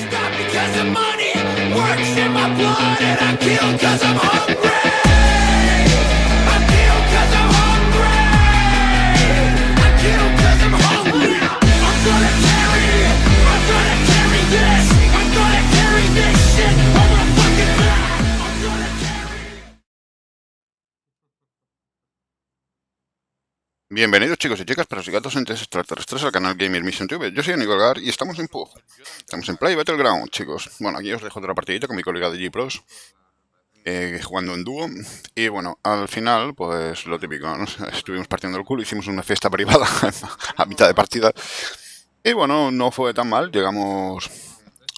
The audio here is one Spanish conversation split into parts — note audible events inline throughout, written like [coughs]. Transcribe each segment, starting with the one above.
stop because the money works in my blood and I kill cause I'm hungry. Bienvenidos chicos y chicas, perros y gatos entes extraterrestres al canal Gamer Mission TV. Yo soy Anigo Gar y estamos en PUG. Estamos en Play Battleground, chicos. Bueno, aquí os dejo otra partidita con mi colega de G-Pros. eh, jugando en dúo. Y bueno, al final, pues lo típico, ¿no? [laughs] Estuvimos partiendo el culo, hicimos una fiesta privada [laughs] a mitad de partida. Y bueno, no fue tan mal, llegamos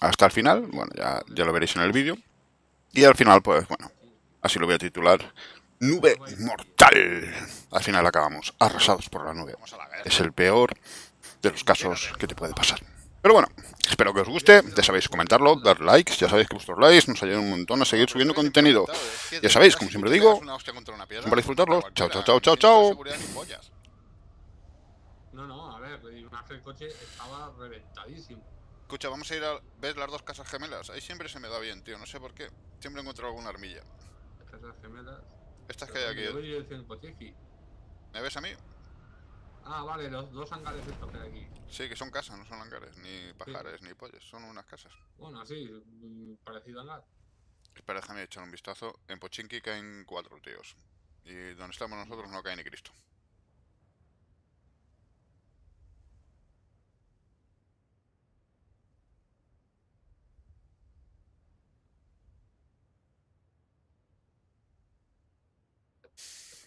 hasta el final. Bueno, ya, ya lo veréis en el vídeo. Y al final, pues bueno, así lo voy a titular. Nube mortal. Al final acabamos arrasados por la nube. Es el peor de los casos que te puede pasar. Pero bueno, espero que os guste. Ya sabéis comentarlo, dar likes. Ya sabéis que vuestros likes nos ayudan un montón a seguir subiendo contenido. Ya sabéis, como siempre digo, para disfrutarlo. Chao, chao, chao, chao, chao. No, no, a ver, el coche estaba reventadísimo. Escucha, vamos a ir a ver las dos casas gemelas. Ahí siempre se me da bien, tío. No sé por qué. Siempre encuentro alguna armilla. Casas gemelas. Estas que hay Yo aquí. ¿Me ves a mí? Ah, vale, los dos hangares estos que hay aquí. Sí, que son casas, no son hangares, ni pajares, ni pollos. Son unas casas. Bueno, así, mm, parecido a hangar. Espera, déjame echar un vistazo. En Pochinki caen cuatro tíos. Y donde estamos nosotros no cae ni Cristo.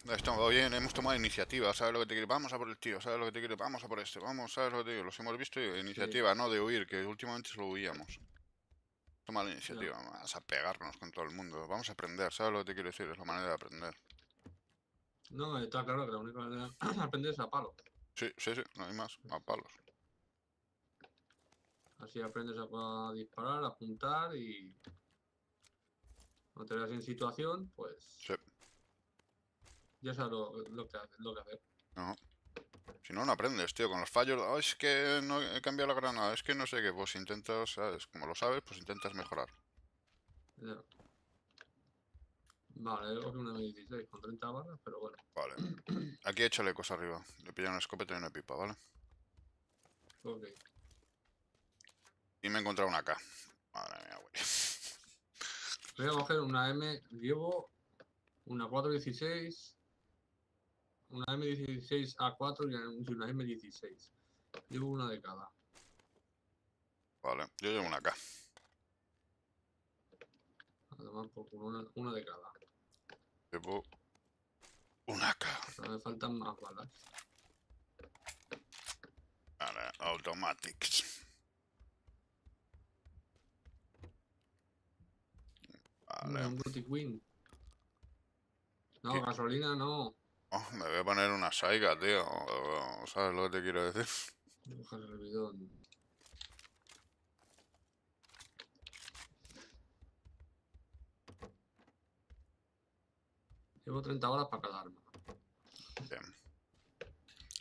Estamos bien, hemos tomado iniciativa, ¿sabes lo que te quiero? Vamos a por el tío, ¿sabes lo que te quiero? Vamos a por este, vamos, ¿sabes lo que te digo? Los hemos visto iniciativa, no de huir, que últimamente solo huíamos. Toma la iniciativa, vamos a pegarnos con todo el mundo, vamos a aprender, ¿sabes lo que te quiero decir? Es la manera de aprender. No, está claro que la única manera de [clears throat] aprender es a palo. Sí, sí, sí, no hay más, a palos. Así aprendes a, a disparar, a apuntar y. Cuando te veas en situación, pues Sí, ya sabes lo, lo que, lo que hacer. no. Si no, no aprendes, tío, con los fallos, "Ah, es que no he cambiado la granada, es que no sé qué, pues intentas, ¿sabes? Como lo sabes, pues intentas mejorar. Ya. Vale, cogido una M16 con 30 balas, pero bueno. Vale. Aquí échale cosas arriba, le pillan una escopeta y una pipa, ¿vale? Ok. Y me he encontrado una K. Madre mía, güey. Voy a coger una M, llevo una 416, una M16 A4 y una- y una M16. Llevo una de cada. Vale, yo llevo una K. Además, una, una de cada. Llevo una K. Ahora me faltan más balas. Vale, automatics. Vale. un Wing. No, ¿Qué? gasolina no. Oh, me voy a poner una Saiga, tío. ¿Sabes lo que te quiero decir? Coger el bidón. Llevo 30 balas para cada arma. Bien.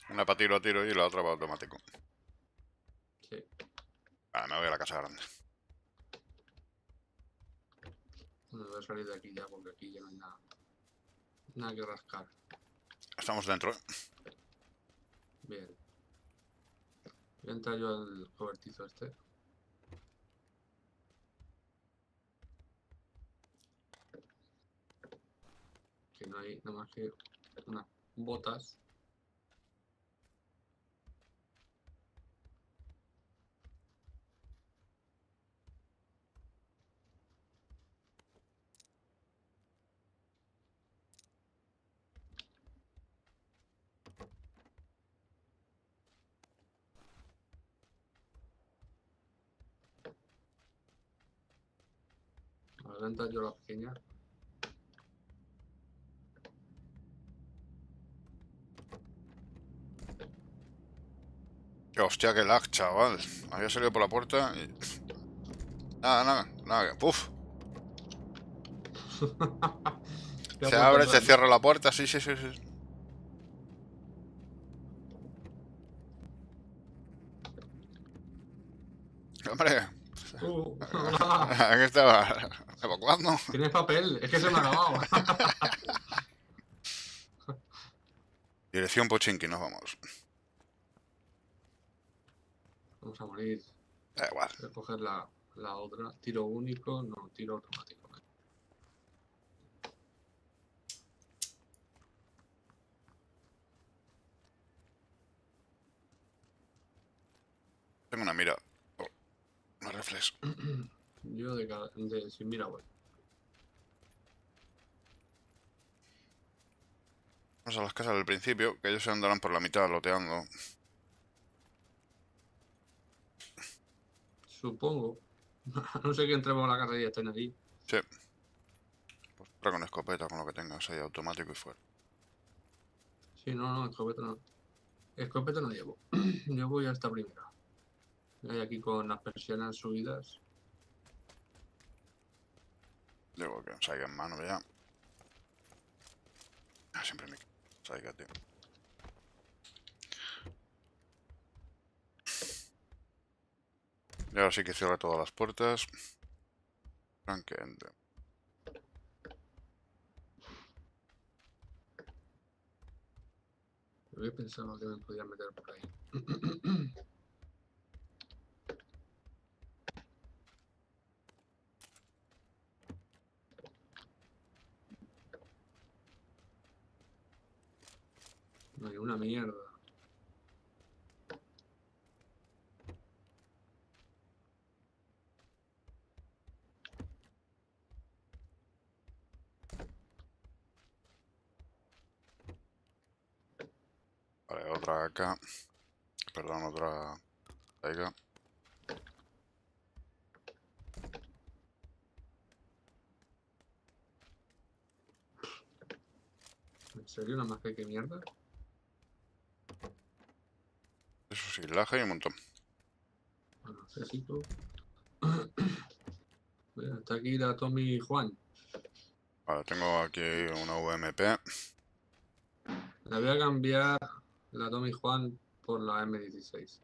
Una para tiro a tiro y la otra para automático. Sí. Vale, me voy a la casa grande. Bueno, voy a salir de aquí ya porque aquí ya no hay nada. Nada que rascar. Estamos dentro, ¿eh? Bien. Voy a entrar yo al cobertizo este. Que no hay nada más que unas botas. Yo la pequeña. Hostia, qué lag, chaval. Había salido por la puerta y... Nada, nada, nada. Puf. [laughs] Se abre, se cierra la puerta, sí, sí, sí, sí. Hombre, Uh. [laughs] Aquí estaba evacuando. Tienes papel, es que se me ha acabado. [laughs] Dirección Pochinki, nos vamos. Vamos a morir. Da igual. Voy a coger la, la otra. Tiro único, no, tiro automático. Tengo una mira. Oh, una reflex. [clears throat] Yo de, cada- de sin mira voy. Vamos a las casas del principio, que ellos se andarán por la mitad loteando. Supongo. [laughs] No sé que entremos a la casa y estén ahí. Sí. Pues entra con escopeta, con lo que tengas ahí, automático y fuera. Sí, no, no, escopeta no. Escopeta no llevo. Yo voy a esta primera. Hay aquí con las persianas subidas. Digo que salga en mano ya. Ah, siempre me salga, tío. Y ahora sí que cierra todas las puertas. Tranquilamente. Yo pensaba que me podía meter por ahí. [clears throat] Una mierda. Vale, otra acá. Perdón, otra acá. ¿En serio? ¿Una más que mierda? Eso sí, laja y un montón. Bueno, necesito. Mira, está aquí la Tommy Juan. Vale, tengo aquí una VMP. La voy a cambiar la Tommy Juan por la M16.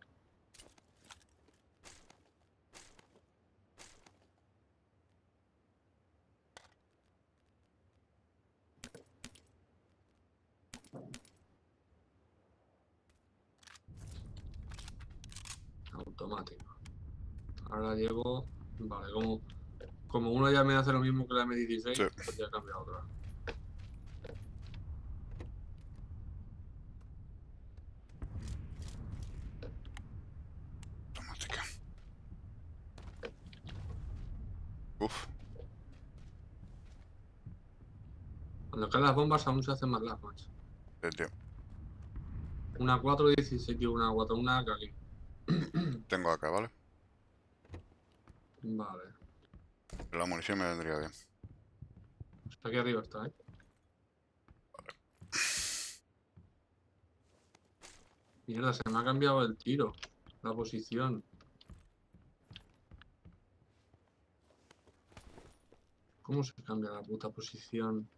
Automático. Ahora llevo. Vale, como, como uno ya me hace lo mismo que la M16, Sí. pues ya cambia otra. Automática. Uf, Cuando caen las bombas aún se hacen más lag, macho. sí, tío. Una 416 y una 4, una AK aquí. Tengo acá, ¿vale? Vale. La munición me vendría bien. Aquí arriba está, ¿eh? Mierda, se me ha cambiado el tiro. La posición. ¿Cómo se cambia la puta posición?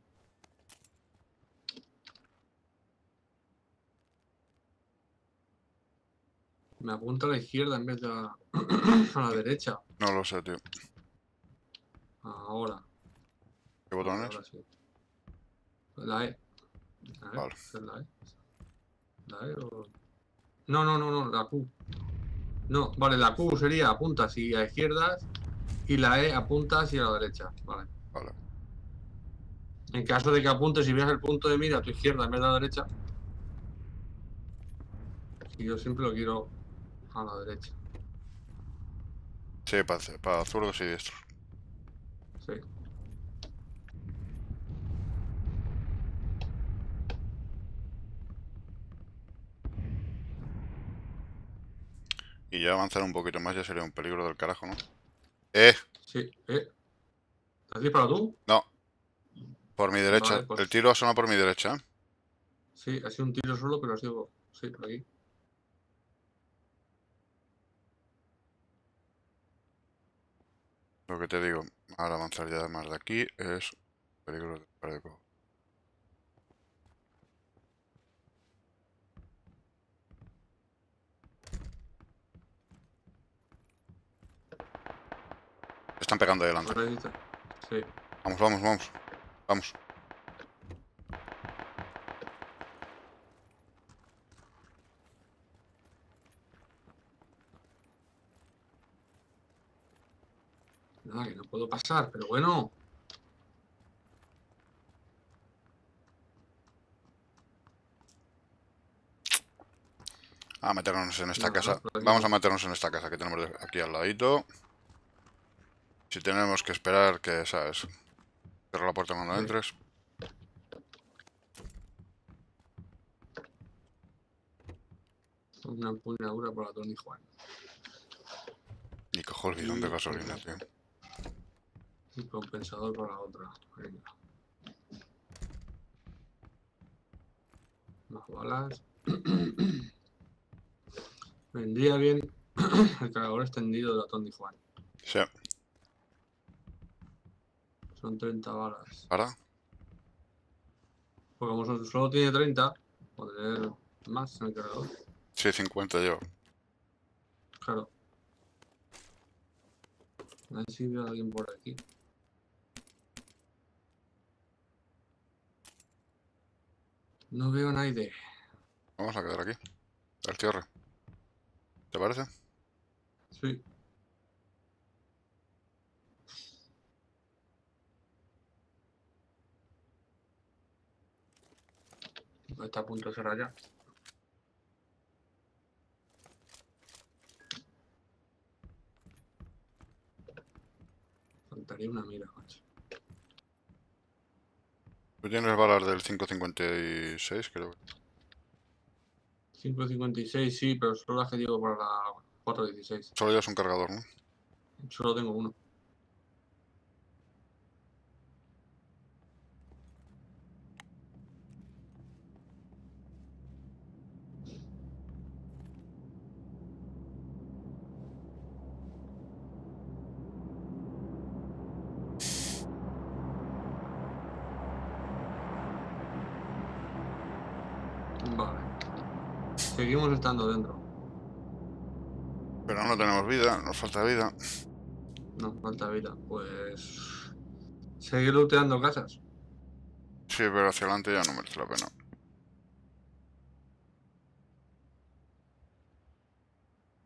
Me apunta a la izquierda en vez de a, [clears throat] a la derecha. No lo sé, tío. Ahora. ¿Qué botones? Ahora sí. La E. A Vale. ¿es la E? ¿La E o...? No, no, no, no, la Q. No, vale, la Q sería apunta así a izquierdas y la E apunta hacia la derecha. Vale. Vale. En caso de que apuntes y veas el punto de mira a tu izquierda en vez de a la derecha. Y yo siempre lo quiero a la derecha. Sí, para, para zurdos y diestros. Y ya avanzar un poquito más ya sería un peligro del carajo, ¿no? ¡Eh! Sí. ¿Eh? ¿Te has disparado tú? No. Por mi derecha. Vale, pues- El tiro ha sonado por mi derecha. ¿eh? Sí, ha sido un tiro solo, pero ha sido... Sí, por aquí. Lo que te digo, al avanzar ya más de aquí es peligro de par de co- están pegando delante. Sí. Vamos, vamos, vamos. Vamos. Nada, que no puedo pasar, pero bueno. A meternos en esta No, casa. no, Vamos a meternos en esta casa que tenemos aquí al ladito. Si tenemos que esperar que, ¿sabes? Cierra la puerta cuando Sí. entres. Una empuñadura por la Tony Juan. Y cojo el bidón de gasolina, tío. Y compensador por la otra. Venga. Más balas. [clears throat] Vendría bien [clears throat] el cargador extendido de la Tony Juan. Sí, Son 30 balas. para. Porque como solo- solo tiene 30, podré más en el cargador. Sí, 50 yo. Claro. A ver si veo a alguien por aquí. No veo a nadie. Vamos a quedar aquí. Al cierre. ¿Te parece? Sí. Está a punto de cerrar ya. Faltaría una mira, macho. Tú tienes balas del 556, creo. 5.56 sí, pero solo las que digo para la 4.16. Solo llevas un cargador, ¿no? Solo tengo uno. Vale. Seguimos estando dentro. Pero no tenemos vida, nos falta vida. Nos falta vida. Pues. Seguir looteando casas. Sí, pero hacia adelante ya no merece la pena.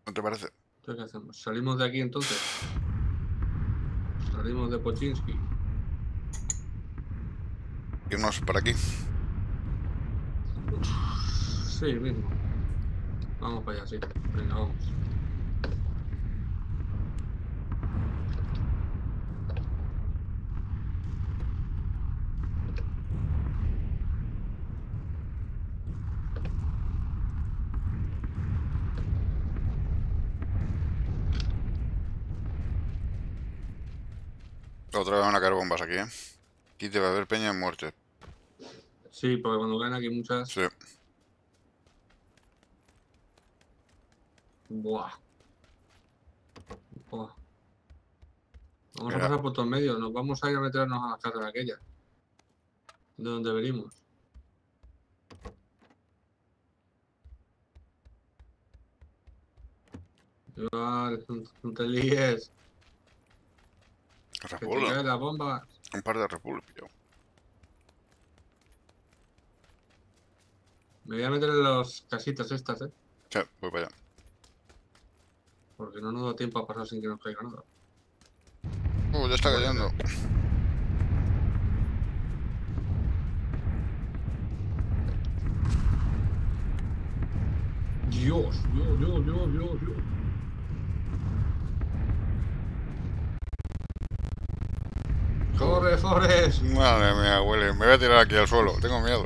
¿No te parece? Entonces, ¿qué hacemos? ¿Salimos de aquí entonces? Salimos de Pochinski. Irnos para aquí. Sí, mismo. Vamos para allá, sí. Venga, vamos. Otra vez van a caer bombas aquí, ¿eh? Aquí te va a haber peña muerte. Sí, porque cuando caen aquí muchas. Sí. Buah. Buah. Vamos a pasar por todo el medio. Nos vamos a ir a meternos a las casas aquellas. De donde venimos. Igual, no [laughs] te líes. Repul, las bombas. un par de Repul. Me voy a meter en las casitas estas, eh. Sí, voy para allá. Porque no nos da tiempo a pasar sin que nos caiga nada. Uh, ya está cayendo. Dios, Dios, Dios, Dios, Dios, Dios. Corre. Madre mía, huele. Me voy a tirar aquí al suelo. Tengo miedo.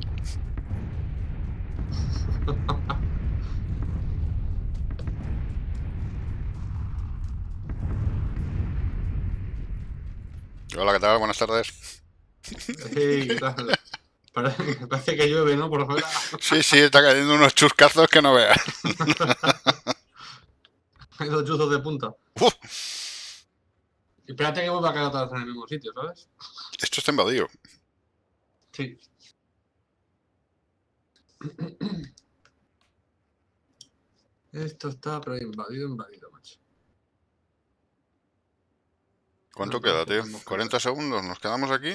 [laughs] Hola, ¿qué tal? Buenas tardes. Hey, ¿qué tal? Parece, que llueve, ¿no? Por fuera. Sí, sí, está cayendo unos chuscazos que no veas. [laughs] Hay dos chuzos de punta. Uf. Espérate que vuelva a caer otra vez en el mismo sitio, ¿sabes? Esto está invadido. Sí. [clears throat] Esto está pero invadido, invadido, macho. ¿Cuánto queda, tío? no, no. 40 segundos, nos quedamos aquí.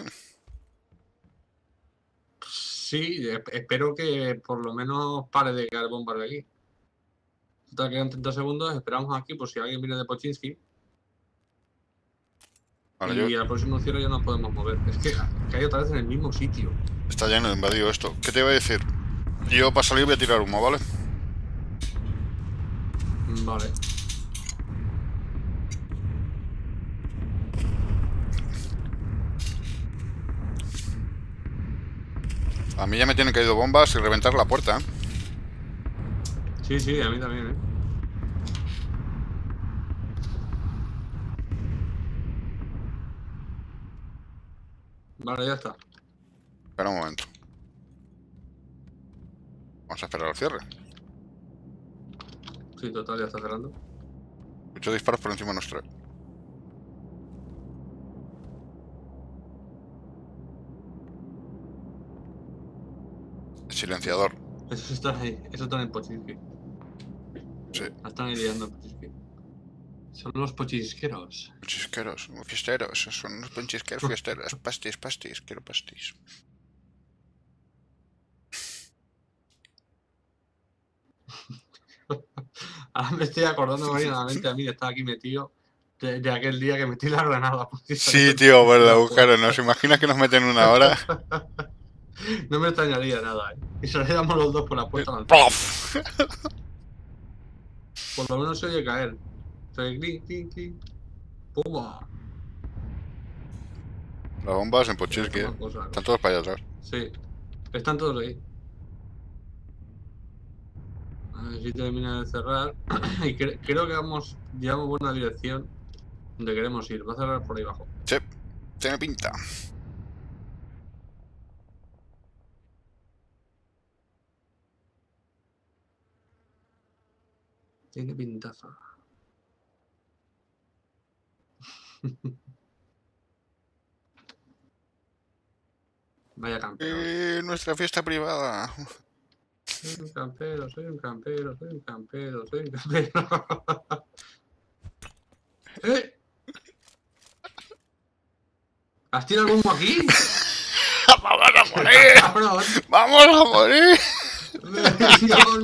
Sí, espero que por lo menos pare de caer bombas de aquí. Total, quedan 30 segundos, esperamos aquí por si alguien viene de Pochinski. Vale, y yo... al próximo cierre ya nos podemos mover. Es que cae otra vez en el mismo sitio. Está lleno de invadido esto. ¿Qué te iba a decir? Yo para salir voy a tirar humo, ¿vale? Vale. A mí ya me tienen caído bombas y reventar la puerta. Sí, sí, a mí también, ¿eh? Vale, ya está. Espera un momento. Vamos a esperar al cierre. Sí, total, ya está cerrando. Muchos disparos por encima nuestro. Silenciador. Esos están ahí, esos están en Pochinski. Sí. La Están ahí liando en Pochinski. Son los pochinsqueros. Chisqueros, fiesteros, son unos ponchisqueros fiesteros. Pastis, pastis, quiero pastis. [laughs] Ahora me estoy acordando marinamente a mí de estar aquí metido de, de aquel día que metí la granada. Sí, tío, por el agujero, ¿no? ¿Se imaginas que nos meten una hora? [laughs] [laughs] No me extrañaría nada, ¿eh? Y saliéramos los dos por la puerta. ¡Plof! [laughs] Por lo menos se oye caer. Se oye clink, clink. ¡Pumba! Las bombas en Pochinski, ¿eh? Están todos para allá atrás. Sí. Están todos ahí. A ver si termina de cerrar. [clears throat] y cre- creo que vamos, llevamos buena dirección donde queremos ir. Va a cerrar por ahí abajo. Sí, tiene pinta. Tiene pintaza. [laughs] Vaya campeón. Eh, nuestra fiesta privada. Soy un campero, soy un campero, soy un campero, soy un campero. [laughs] ¡Eh! ¿Has tirado el humo aquí? [laughs] ¡Vamos a morir! ¡Vamos a morir! ¡Dios,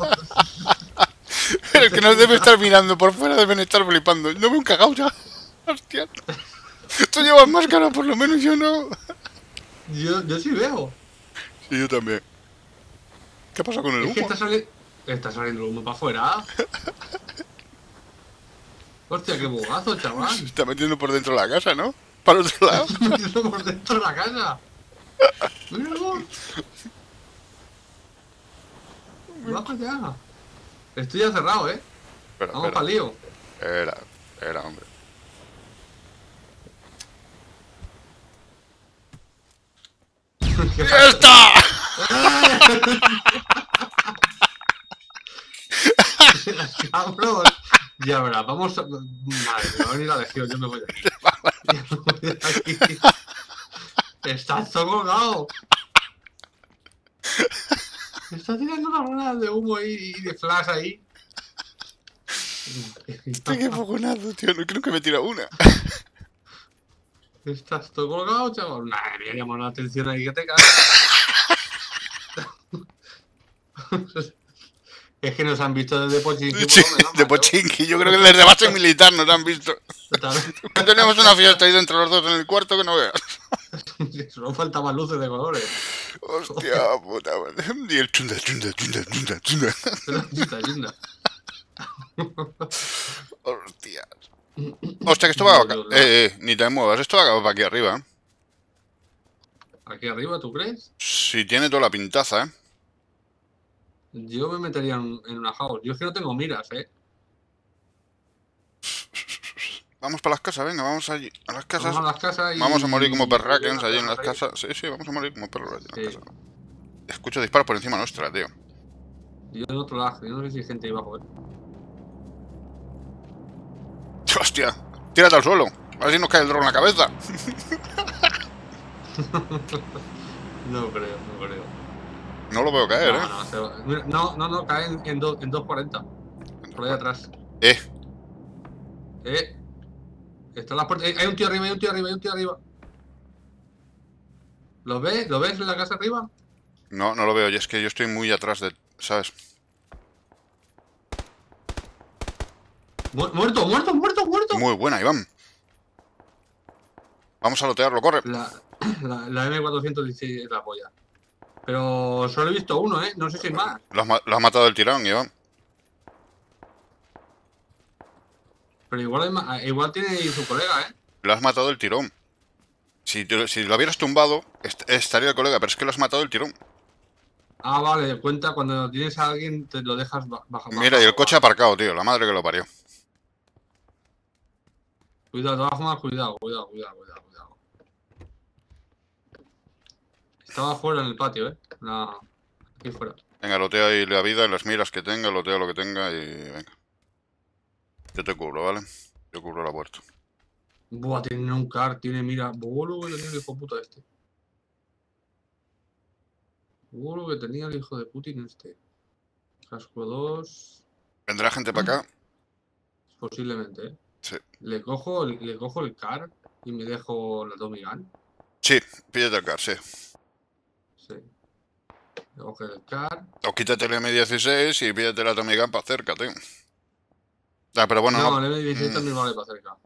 [laughs] El que nos debe estar mirando por fuera deben estar flipando. No veo un cagao ya. Hostia. Tú llevas máscara, por lo menos yo no. Yo, yo sí veo. Sí, yo también. ¿Qué pasa con el Es que humo? está, sali- está saliendo el humo para afuera. Hostia, qué bugazo, chaval. Se está metiendo por dentro de la casa, ¿no? Para otro lado. metiendo por dentro de la casa. Míralo. Para allá. Estoy ya cerrado, eh. Espera, Vamos para lío. Era, era, hombre. [laughs] ¡Ya está! [laughs] Cabrón. Ya verás, vamos a... Madre, me va a venir la legión, yo me voy aquí. [laughs] Yo me voy aquí. Estás todo colgado. Está tirando una granada de humo ahí y de flash ahí. Estoy que fogonazo, tío. No creo que me tira una. Estás todo colgado, chaval. Madre mía, llamó la atención ahí que te caes. Es que nos han visto desde Pochinki. Sí, menos, de. Pochinki. Yo creo que desde base militar nos han visto. Tenemos una fiesta ahí dentro los dos en el cuarto que no veas. Solo faltaban luces de colores. Hostia puta madre. Y el chunda, chunda, chunda, chunda, chunda. Hostias. Hostia, que esto va acá. Eh, eh, ni te muevas. Esto va para aquí arriba. Aquí arriba, ¿tú crees? Si tiene toda la pintaza, ¿eh? Yo me metería en, en una house. Yo es que no tengo miras, ¿eh? Vamos para las casas, venga, vamos allí. A las casas. Vamos a las casas y... Vamos a morir como perraquens allí en las casas. Sí, sí, vamos a morir como perros allí en las casas. Escucho disparos por encima nuestra, tío. Yo en otro lado. Yo no sé si hay gente ahí abajo, ¿eh? Hostia, tírate al suelo. A ver si nos cae el dron en la cabeza. [laughs] No creo, no creo. No lo veo caer, no, ¿eh? no, no, no, no, cae en, en, do- en 2.40. Por ahí atrás. Eh, Eh, Está en la puerta. eh, Hay un tío arriba, hay un tío arriba, hay un tío arriba. ¿Lo ves? ¿Lo ves en la casa arriba? No, no lo veo. Y es que yo estoy muy atrás de... ¿Sabes? Mu- Muerto, muerto, muerto, muerto. Muy buena, Iván. Vamos a lotearlo, corre. La, [coughs] la, la M416 es la polla. Pero solo he visto uno, ¿eh? No sé si hay más. Lo has, lo has matado el tirón, Iván. Pero igual, ma- igual tiene su colega, ¿eh? Lo has matado el tirón. Si, si lo hubieras tumbado, est- estaría el colega, pero es que lo has matado el tirón. Ah, vale, cuenta cuando tienes a alguien, te lo dejas ba- baja. Mira, y el coche aparcado, tío. La madre que lo parió. Cuidado, de todas formas, cuidado, cuidado, cuidado, cuidado, cuidado. Estaba fuera en el patio, ¿eh? La... Aquí fuera. Venga, lotea ahí la vida, las miras que tenga, lotea lo que tenga y venga. Yo te cubro, ¿vale? Yo cubro la puerta. Buah, tiene un car, tiene mira. Bolo que tenía el hijo puta este. Bolo que tenía el hijo de Putin este. Casco 2. ¿Vendrá gente para acá? Posiblemente, ¿eh? Sí. Le cojo, el- le cojo el car y me dejo la Tommy Gun. Sí, píllate el car, sí. Sí. Le coge el car. O quítate el M16 y píllate la Tommy Gun para acércate. Ah, pero bueno, no, no. el M16 Mm. vale para cerca.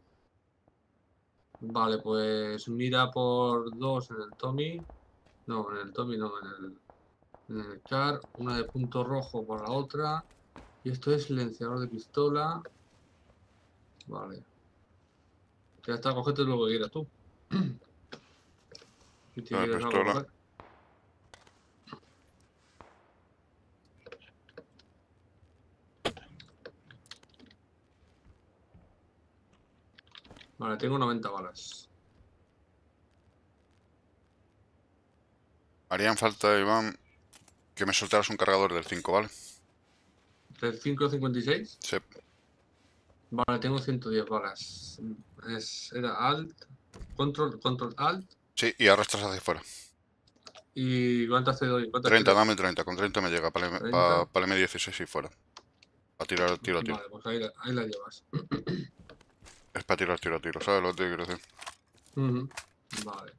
Vale, pues mira por dos en el Tommy. No, en el Tommy no, en el, en el car. Una de punto rojo por la otra. Y esto es silenciador de pistola. Vale. Ya está, cogete lo que quieras tú. [clears throat] Si te La quieres algo pistola. coger. Vale, tengo 90 balas. Harían falta, Iván, que me soltaras un cargador del 5, ¿vale? ¿Del 5.56? Sí. Vale, tengo 110 balas. Es, era Alt, Control, Control Alt. Sí, y arrastras hacia afuera. ¿Y cuántas te doy? ¿Cuántas 30, te doy? dame 30. Con 30 me llega para el, 30. pa- para el M16 y fuera. Para tirar tiro a tiro. Vale, pues ahí la, ahí la llevas. [clears throat] Es para tirar tiro a tiro, ¿sabes lo que te quiero decir? Vale.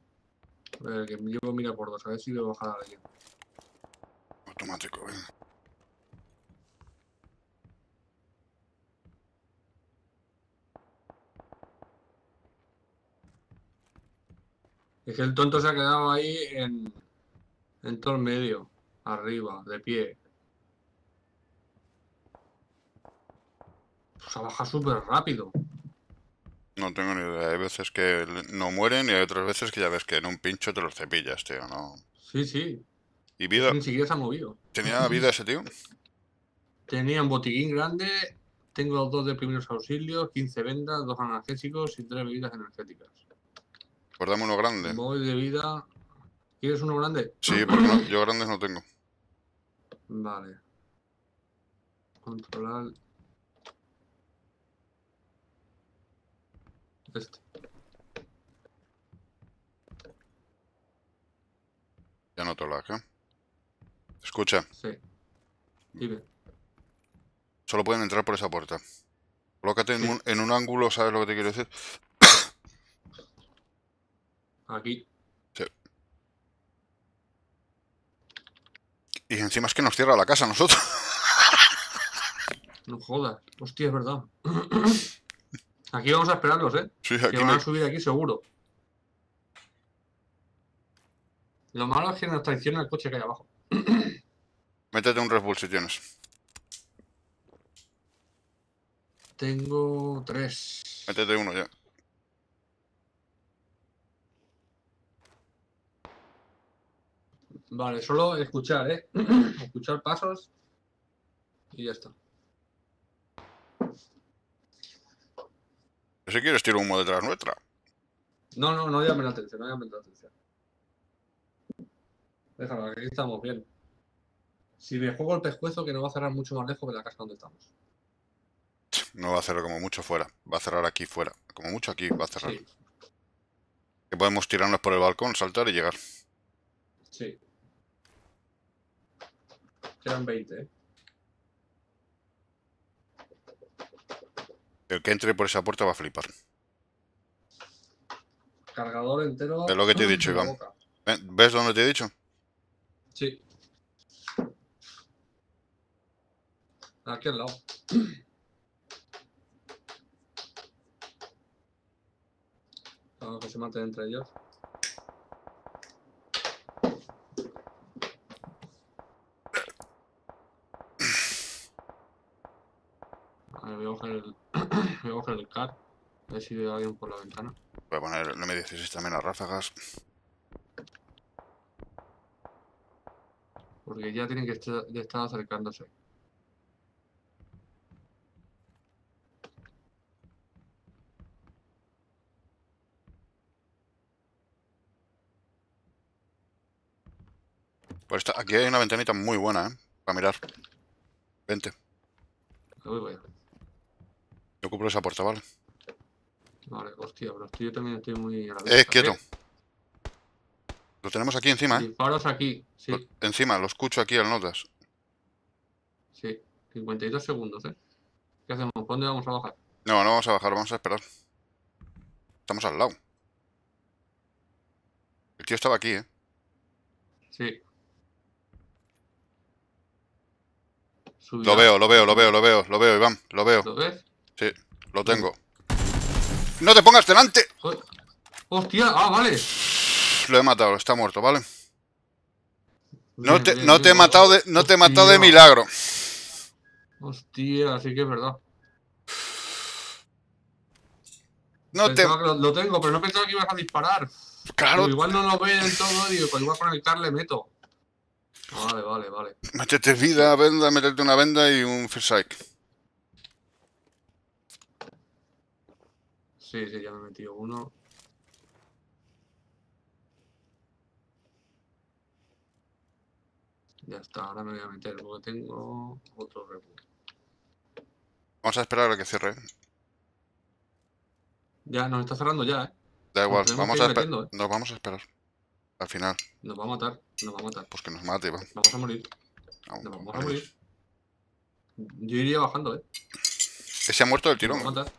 A ver, que me llevo mira por dos, a ver si veo bajar a alguien. Automático, venga. Es que el tonto se ha quedado ahí en, en todo el medio, arriba, de pie. Pues ha bajado súper rápido. No tengo ni idea. Hay veces que no mueren y hay otras veces que ya ves que en un pincho te los cepillas, tío, ¿no? Sí, sí. ¿Y vida? Ni siquiera se ha movido. ¿Tenía vida ese tío? Tenía un botiquín grande, tengo dos de primeros auxilios, 15 vendas, dos analgésicos y tres bebidas energéticas. Pues dame uno grande. Voy de vida. ¿Quieres uno grande? Sí, [clears throat] porque no- yo grandes no tengo. Vale. Controlar. Este. Ya no te lo hago, ¿eh? Escucha, Sí. Dime. solo pueden entrar por esa puerta. Colócate en Sí. un, en un ángulo, ¿sabes lo que te quiero decir? Aquí. Y encima es que nos cierra la casa a nosotros. No jodas. Hostia, es verdad. [coughs] Aquí vamos a esperarlos, ¿eh? Sí, Que van no a subir aquí seguro. Lo malo es que nos traiciona el coche que hay abajo. [clears throat] Métete un Red Bull si tienes. Tengo tres. Métete uno ya. Vale, solo escuchar, ¿eh? [clears throat] escuchar pasos y ya está. Si quieres tiro humo detrás nuestra. No, no, no llamen la atención, no llamen la atención. Déjalo, que aquí estamos bien. Si me juego el pescuezo, que no va a cerrar mucho más lejos de la casa donde estamos. No va a cerrar como mucho fuera. Va a cerrar aquí fuera. Como mucho aquí va a cerrar. Sí, Que podemos tirarnos por el balcón, saltar y llegar. sí. Quedan 20, ¿eh? El que entre por esa puerta va a flipar. Cargador entero. Es lo que te he dicho, Iván. ¿Eh? ¿Ves dónde te he dicho? Sí. Aquí al lado. [clears throat] Claro que se maten entre ellos. [clears throat] A ver, voy a coger el, voy a coger el car. A ver si veo a alguien por la ventana. Voy a poner el M16 también a ráfagas. Porque ya tienen que estar, ya estar acercándose. Pues está- aquí hay una ventanita muy buena, ¿eh? Para mirar. Vente. Voy, voy. Yo cubro esa puerta, ¿vale? Vale, hostia, pero estoy, yo también estoy muy a la Eh, vista. quieto. ¿eh? Lo tenemos aquí encima, ¿eh? Disparos aquí, sí, Lo- Encima, lo escucho aquí al notas. sí. 52 segundos, ¿eh? ¿Qué hacemos? ¿Por dónde vamos a bajar? No, no vamos a bajar, vamos a esperar. Estamos al lado. El tío estaba aquí, ¿eh? Sí. Lo veo, lo veo, lo veo, lo veo, lo veo, Iván, lo veo, ¿Lo ves? Lo tengo. ¡No te pongas delante! ¡Hostia! ¡Ah, vale! Lo he matado, está muerto, ¿vale? No te, no te he matado de, no te he matado de milagro. Hostia, sí que es verdad. No te. Lo, lo tengo, pero no pensaba que ibas a disparar. Claro, Digo, igual no lo ve del todo, digo, pues igual con el car le meto. Vale, vale, vale. métete vida, venda, métete una venda y un first Sí, sí, ya me he metido uno. Ya está, ahora me voy a meter porque tengo otro reboot. Vamos a esperar a que cierre. Ya, nos está cerrando ya, ¿eh? Da igual, vamos a metiendo, ¿eh? Nos vamos a esperar. Al final, Nos va a matar, nos va a matar. pues que nos mate, Iván. Vamos a morir, nos vamos a morir. Yo iría bajando, ¿eh? Ese ha muerto del Nos tirón. va a matar.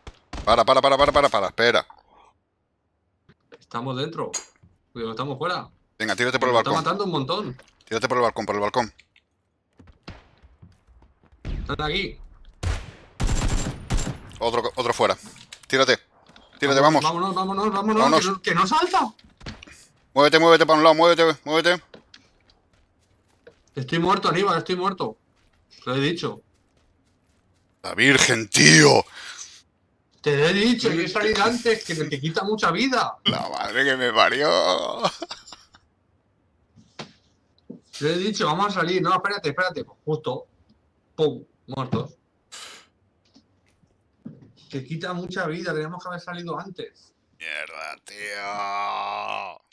Para, para, para, para, para, para, espera. Estamos dentro. Digo, estamos fuera. Venga, tírate por el Nos está balcón. matando un montón. Tírate por el balcón, por el balcón. Están aquí. Otro, otro fuera. Tírate. Tírate, vamos. Vámonos, vámonos, vámonos. Vámonos. Que, no, que no salta. Muévete, muévete para un lado, muévete, muévete. Estoy muerto, Aníbal, estoy muerto. Te lo he dicho. La Virgen, tío. Te he dicho, yo he salido antes, que te quita mucha vida. La madre que me parió. [laughs] Te he dicho, vamos a salir. No, espérate, espérate. Pues justo. Pum, muertos. Te quita mucha vida, teníamos que haber salido antes. Mierda, tío.